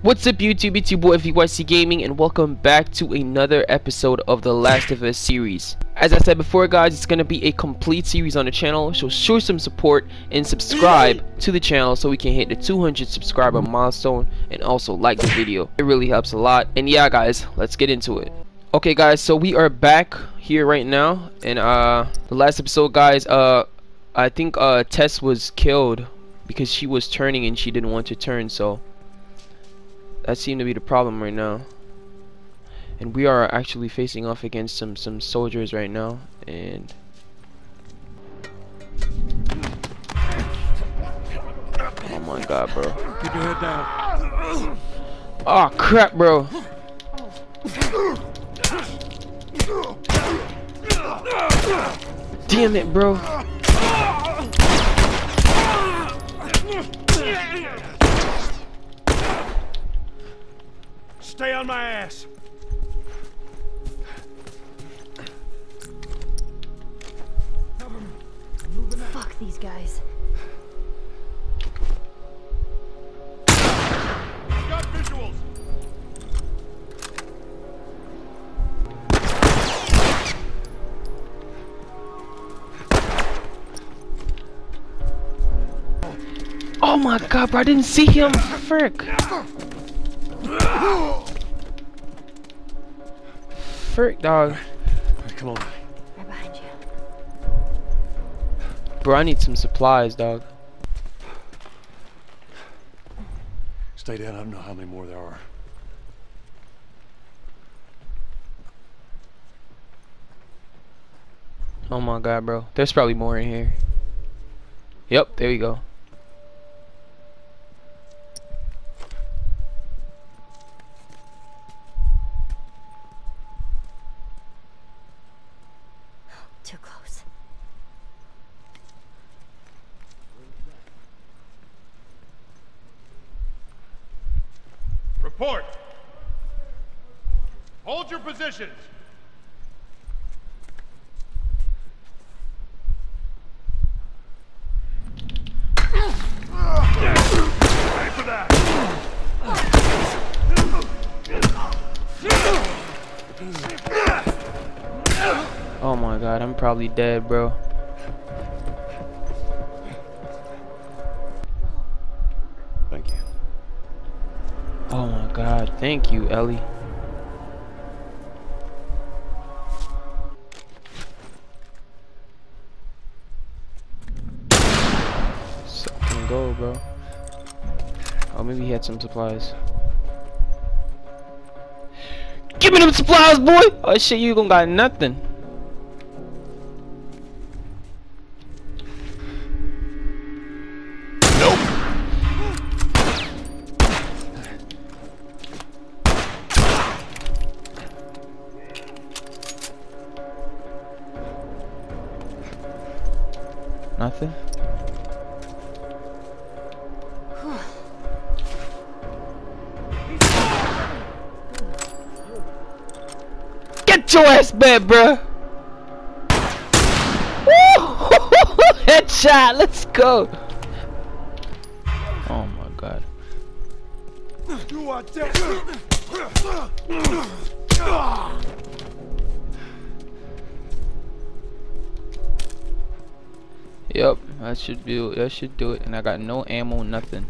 What's up YouTube, it's your boy VYC Gaming and welcome back to another episode of the Last of Us series. As I said before guys, it's going to be a complete series on the channel, so show some support and subscribe to the channel so we can hit the 200 subscriber milestone and also like the video. It really helps a lot. And yeah guys, let's get into it. Okay guys, so we are back here right now and uh the last episode guys, uh I think uh Tess was killed because she was turning and she didn't want to turn so that seemed to be the problem right now. And we are actually facing off against some some soldiers right now and Oh my god, bro. Keep your head down. Oh crap, bro. Damn it, bro. Stay on my ass. Fuck these guys. Got visuals. Oh my god, bro. I didn't see him. Frick. Frick, dog. Come on. Right behind you. Bro, I need some supplies, dog. Stay down. I don't know how many more there are. Oh my god, bro. There's probably more in here. Yep, there we go. Hold your positions. Ready for that. Oh my god, I'm probably dead, bro. Thank you. Oh my god, thank you, Ellie. Bro. Oh, maybe he had some supplies. Give me them supplies, boy! Oh shit, you gonna got nothing. Nothing? Your bruh! Headshot, let's go! Oh my god. You are dead. Yep, that should do that should do it. And I got no ammo, nothing.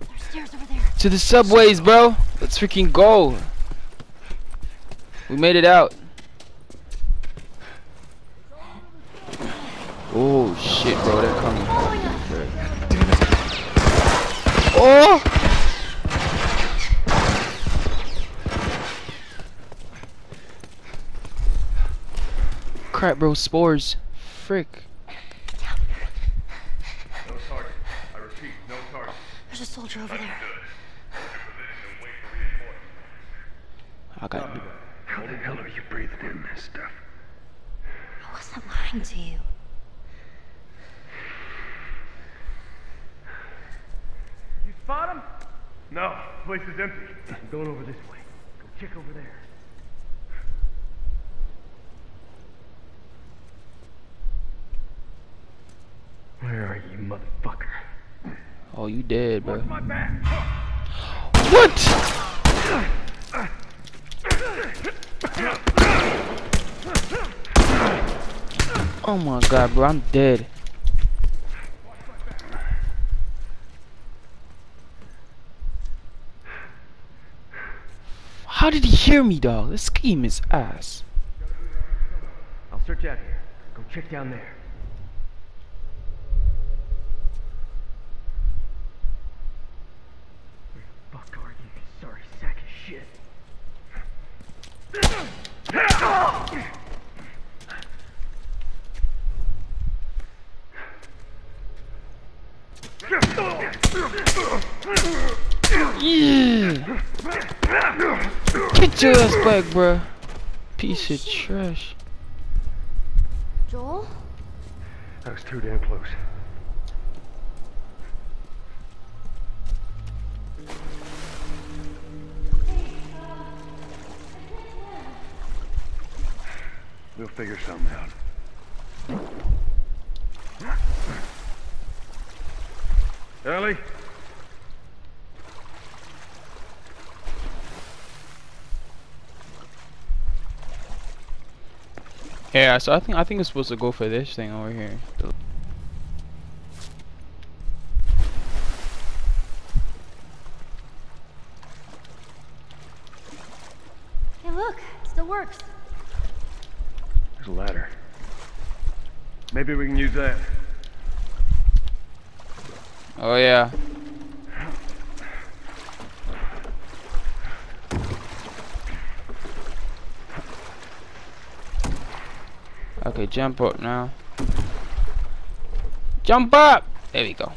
There's stairs over there. To the subways, bro! Let's freaking go! We made it out. Oh shit, bro, they're coming. Oh! Crap, bro, spores. Frick. No target. I repeat, no target. There's a soldier over there. I got. How the hell are you breathing in this stuff? I wasn't lying to you. You spot him? No, the place is empty. I'm going over this way. Go check over there. Where are you, motherfucker? Oh, you dead, bro. Watch my back. What? Oh my god, bro, I'm dead. How did he hear me, dog? This scheme is ass. I'll search out here. Go check down there. Where the fuck are you sorry sack of shit? Yeah. Get your ass back, bro. Piece of trash. Joel? That was too damn close. We'll figure something out. Ellie? Yeah, so I think I think it's supposed to go for this thing over here Hey, look. It still works. There's a ladder. Maybe we can use that. Oh yeah. Okay, jump up now. Jump up! There we go.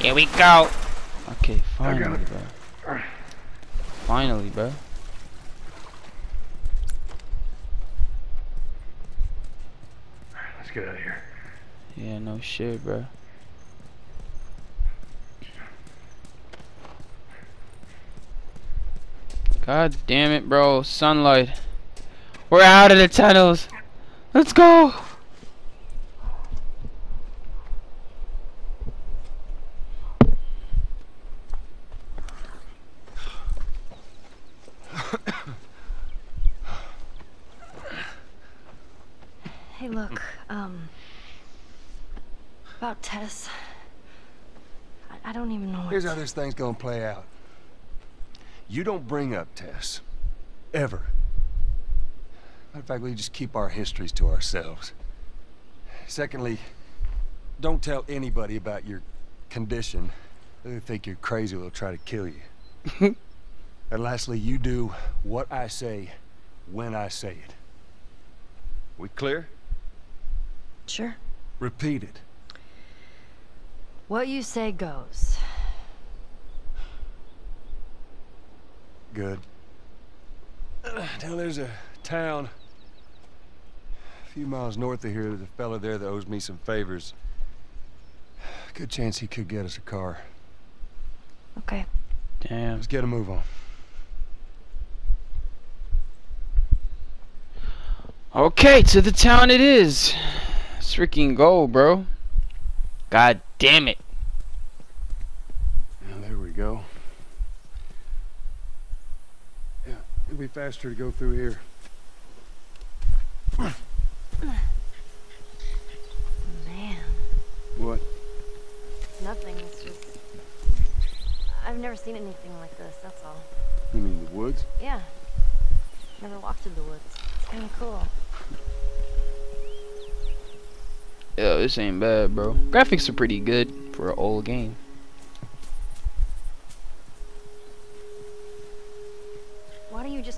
Here we go. Okay, finally, bro. Finally, bro. Alright, let's get out of here. Yeah, no shit, bro. God damn it, bro. Sunlight. We're out of the tunnels. Let's go. Hey, look. Um. About Tess. I, I don't even know what. Here's how this thing's gonna play out. You don't bring up Tess. Ever. Matter of fact, we just keep our histories to ourselves. Secondly, don't tell anybody about your condition. They think you're crazy, they'll try to kill you. and lastly, you do what I say when I say it. We clear? Sure. Repeat it. What you say goes. Good. Now there's a town a few miles north of here. There's a fella there that owes me some favors. Good chance he could get us a car. Okay. Damn. Let's get a move on. Okay, to the town it is. Let's freaking gold, bro. God damn it. Now, there we go. Yeah, it'll be faster to go through here. Man. What? Nothing. It's just. I've never seen anything like this, that's all. You mean the woods? Yeah. Never walked in the woods. It's kinda cool. Yo, this ain't bad, bro. Graphics are pretty good for an old game. Why don't you just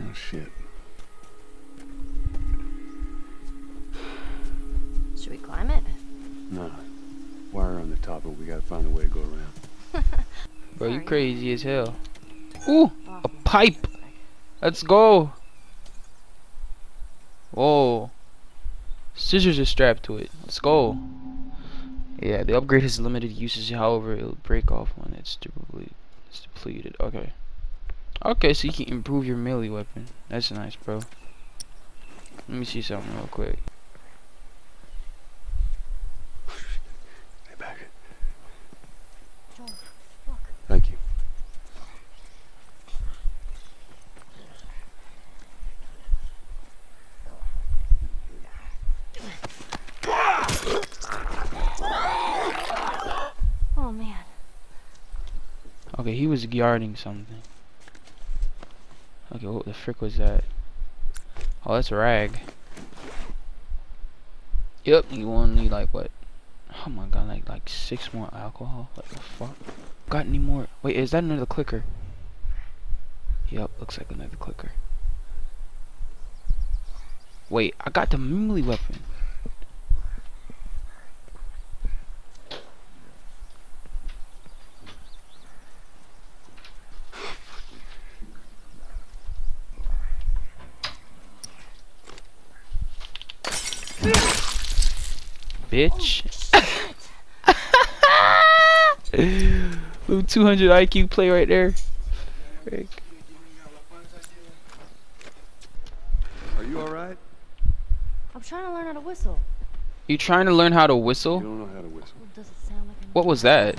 Oh, shit. Should we climb it? Nah. Wire on the top, but we gotta find a way to go around. Bro, you Sorry. crazy as hell. Ooh, a pipe. Let's go. Whoa. Scissors are strapped to it. Let's go. Yeah, the upgrade has limited uses, however, it'll break off when it's depleted. It's depleted. Okay. Okay, so you can improve your melee weapon. That's nice, bro. Let me see something real quick. Stay back. Joel. Thank you. Oh man. Okay, he was guarding something. Okay, what the frick was that? Oh, that's a rag. Yep, you only like what? Oh my god, like like six more alcohol. Like the fuck? Got any more? Wait, is that another clicker? Yep, looks like another clicker. Wait, I got the melee weapon. Bitch. Little 200 IQ play right there. Frick. Are you alright? I'm trying to learn how to whistle. You trying to learn how to You whistle? don't know how to whistle. Well, does it sound like What was that?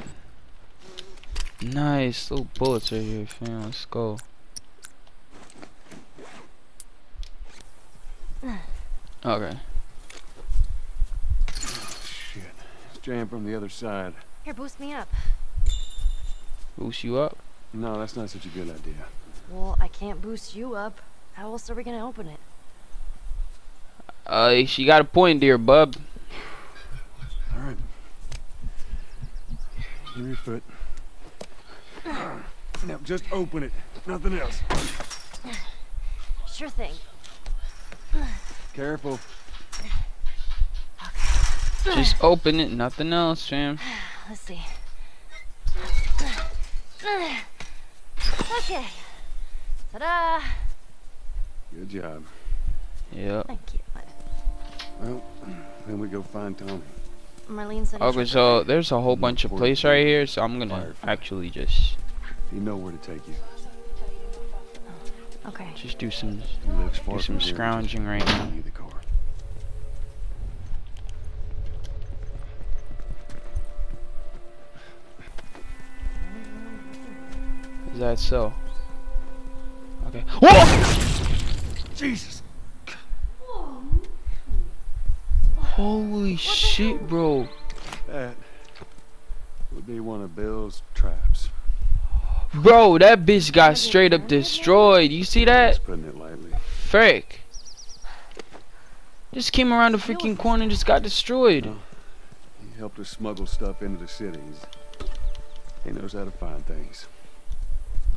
Nice little bullets right here, fam. Let's go. Okay. Shit. It's jammed from the other side. Here, boost me up. Boost you up. No, that's not such a good idea. Well, I can't boost you up. How else are we gonna open it? Uh, she got a point there, bub. Alright. Give me your foot. Now, just open it. Nothing else. Sure thing. Careful. Just open it, nothing else, fam. Let's see. Okay. Ta-da! Good job. Yep. Thank you. Well, then we go find Tommy. Marlene said. Okay, so her- there's a whole bunch of place right here, so I'm gonna actually just You know where to take you. Oh, okay. just do some He lives far do some scrounging right now. That so? Okay. Whoa! Jesus! Holy shit, bro. That would be one of Bill's traps. Bro, that bitch got straight up destroyed. You see that? Just putting it lightly. Frick. Just came around the freaking corner and just got destroyed. He helped us smuggle stuff into the cities. He knows how to find things.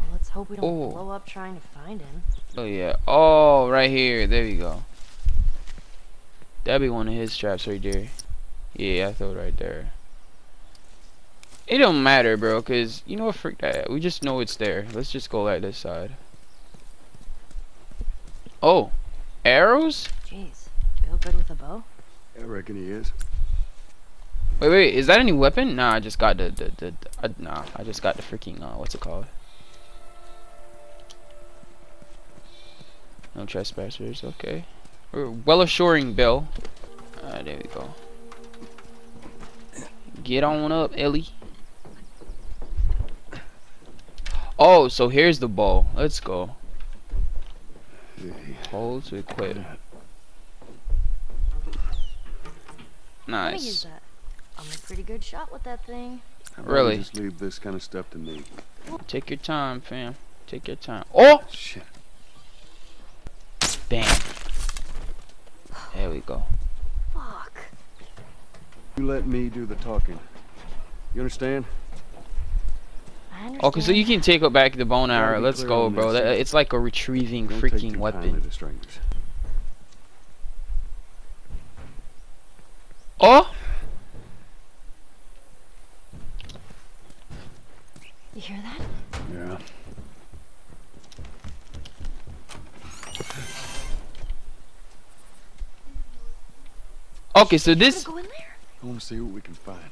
Well, let's hope we don't Oh. blow up trying to find him. Oh yeah. Oh, right here. There you go. That'd be one of his traps right there. Yeah, I throw it right there. It don't matter, bro, cause you know what? Freak that. We just know it's there. Let's just go like this side. Oh, arrows? Jeez. Bill good with a bow? I reckon he is. Wait, wait. Is that any weapon? Nah, I just got the the, the, the uh, nah. I just got the freaking uh, what's it called? No trespassers. Okay. We're well assuring Bill. Ah, there we go. Get on up, Ellie. Oh, so here's the ball. Let's go. Yeah, Hold to equip. Let me Nice. that. I'm a pretty good shot with that thing. Really? Just leave this kind of stuff to me. Take your time, fam. Take your time. Oh, Shit. Bam. There we go. Fuck. You let me do the talking. You understand? Understand. Okay, so you can take it back the bone arrow. Let's go, bro. That, it's like a retrieving Don't freaking weapon. Oh! You hear that? Yeah. Okay, so this. Go in there. I want to see what we can find.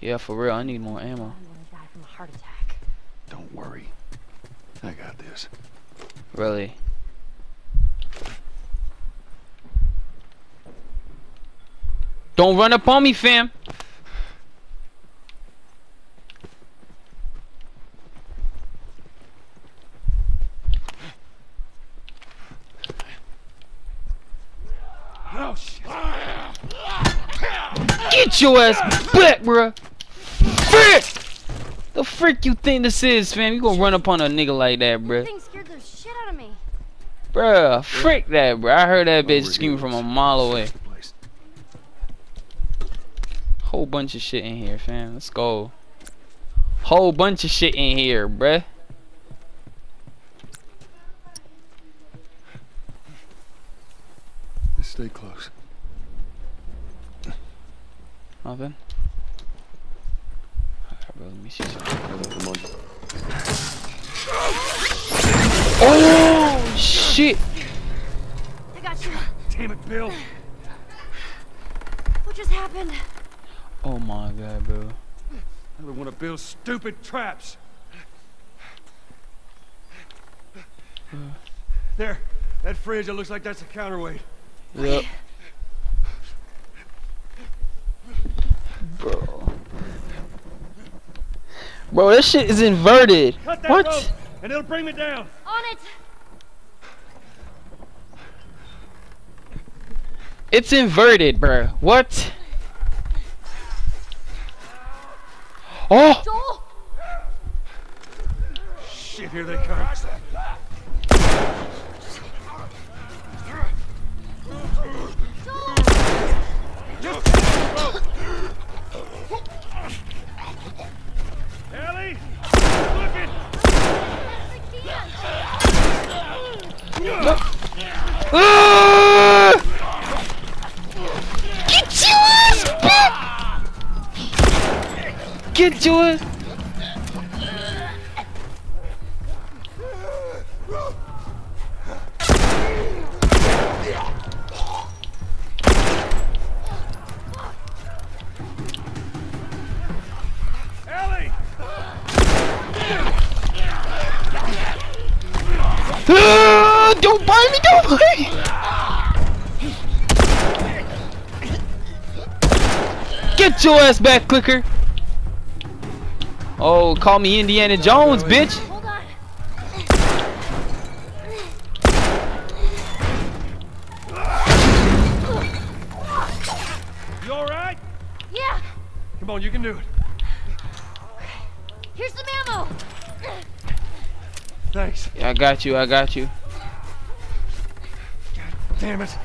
Yeah, for real, I need more ammo. I'm gonna die from a heart attack. Don't worry. I got this. Really. Don't run up on me, fam. Oh shit! Get your ass back, bruh. Frick! The frick you think this is, fam? You gonna run up on a nigga like that, bruh? Thing scared the shit out of me. Bruh, frick that, bruh. I heard that bitch screaming from a mile away. Search the place. Whole bunch of shit in here, fam. Let's go. Whole bunch of shit in here, bruh. Stay close. Nothing. Alright, bro, let me see something. Oh shit! I got you. Damn it, Bill. What just happened? Oh my god, bro. Another one of Bill's stupid traps. Uh. There. That fridge, it looks like that's a counterweight. Yep. Bro. Bro, this shit is inverted. Cut that What? rope, and it'll bring me down. On it. It's inverted, bro. What? Oh! Joel. Shit, here they come. Ellie! Look it! Get your ass back! Get your ass. Get your ass back, clicker! Oh, call me Indiana Jones, bitch! You alright? Yeah. Come on, you can do it. Here's some ammo. Thanks. Yeah, I got you, I got you. God Damn it.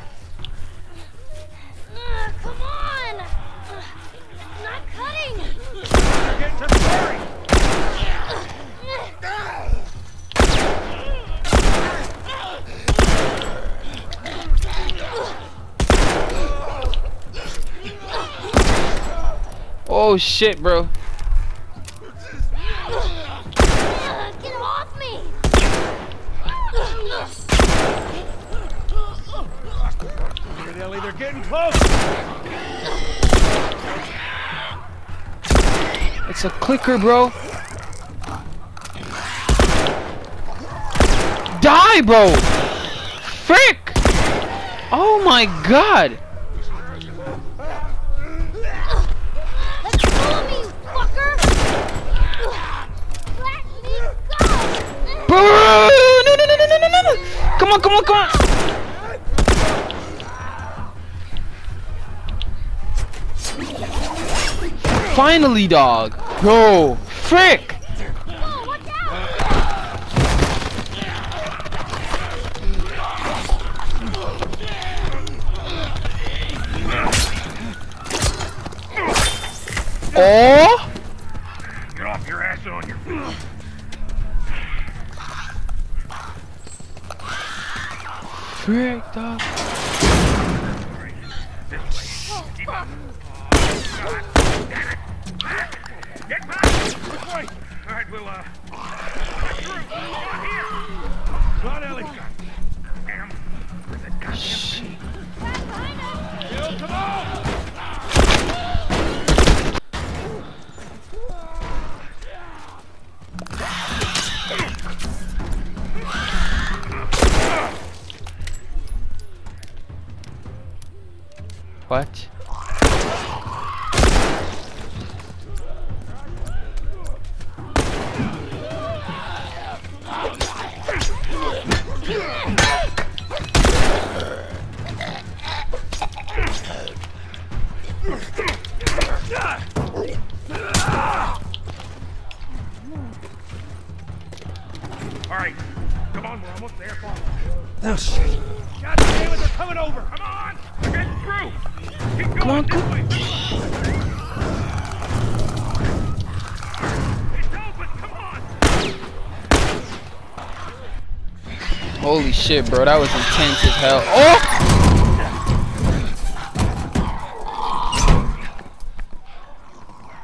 Oh shit, bro. Get off me. Ellie, they're getting close! It's a clicker, bro. Die, bro! Frick! Oh my god! Let go of me, you fucker. Ugh, Let me go. Bro! No, no, no, no, no, no, no, no! Come on, come on, come on! Finally, dog! Bro! Frick! Whoa, watch out. Oh! Frick, dog. What? All right, come on, we're almost there. Follow. Oh, shit. God damn it, they're coming over! Keep going on, come- way! It's open! Come on! Holy shit, bro. That was intense as hell. Oh!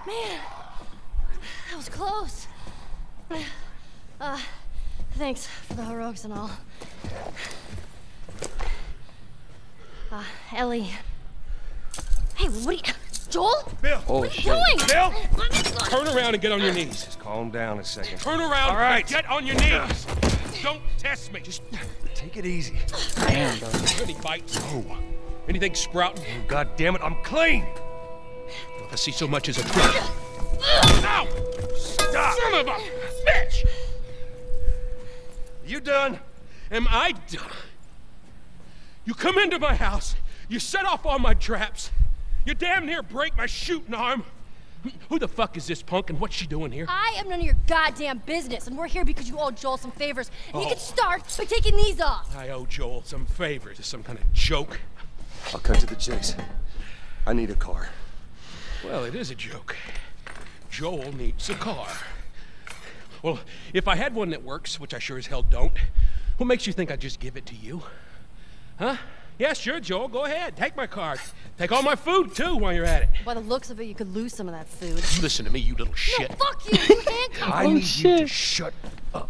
Man, that was close. Uh, thanks for the heroics and all. Uh, Ellie. Hey, what are you... Joel? Bill! Oh What are you oh, shit. doing? Bill! Let me go. Turn around and get on your knees. Just calm down a second. Turn around All right. and get on your knees. Don't test me. Just Take it easy. Damn, bro. any bites. Oh. Anything sprouting? Oh, God damn it, I'm clean! If I see so much as a prick. Ow! Stop! Son of a bitch! You done? Am I done? You come into my house, you set off all my traps, you damn near break my shooting arm. Who the fuck is this punk and what's she doing here? I am none of your goddamn business, and we're here because you owe Joel some favors. And you Oh. can start by taking these off. I owe Joel some favors. Is some kind of joke? I'll cut to the chase. I need a car. Well, it is a joke. Joel needs a car. Well, if I had one that works, which I sure as hell don't, what makes you think I'd just give it to you? Huh? Yeah, sure, Joel. Go ahead. Take my car. Take all my food, too, while you're at it. By the looks of it, you could lose some of that food. Listen to me, you little shit. No, fuck you! You handcuffed I Oh, need you to shut up.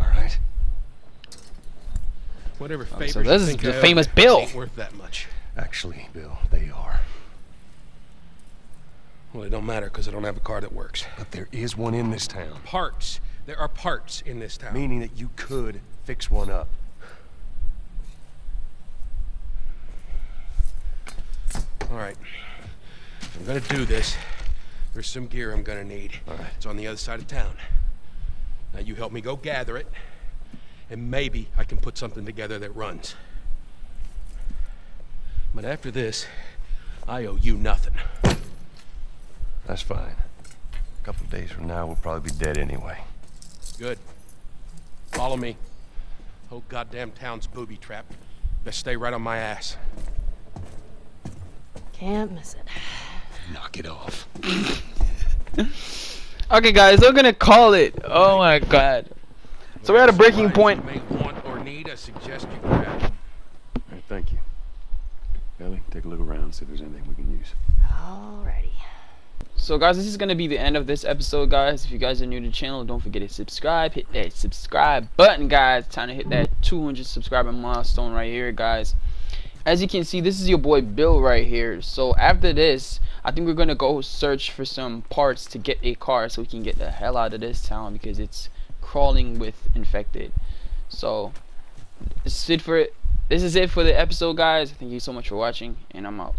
All right? Whatever oh, so favors this you is the I owe famous you Bill. ain't worth that much. Actually, Bill, they are. Well, it don't matter because I don't have a car that works. But there is one in this town. Parts. There are parts in this town. Meaning that you could fix one up. All right. If I'm gonna do this, there's some gear I'm gonna need. All right. It's on the other side of town. Now you help me go gather it, and maybe I can put something together that runs. But after this, I owe you nothing. That's fine. A couple days from now, we'll probably be dead anyway. Good. Follow me. Whole goddamn town's booby trapped. Best stay right on my ass. Can't miss it. Knock it off. Okay, guys, we're gonna call it. Oh my god. So we're at a breaking point. You may want or need, I suggest. All right, thank you. Ellie, take a look around, see if there's anything we can use. Alrighty. So guys, this is gonna be the end of this episode, guys. If you guys are new to the channel, don't forget to subscribe. Hit that subscribe button, guys. Time to hit that 200 subscriber milestone right here, guys. As you can see, this is your boy Bill right here. So after this, I think we're gonna go search for some parts to get a car so we can get the hell out of this town because it's crawling with infected. So this is it for it. This is it for the episode, guys. Thank you so much for watching, and I'm out.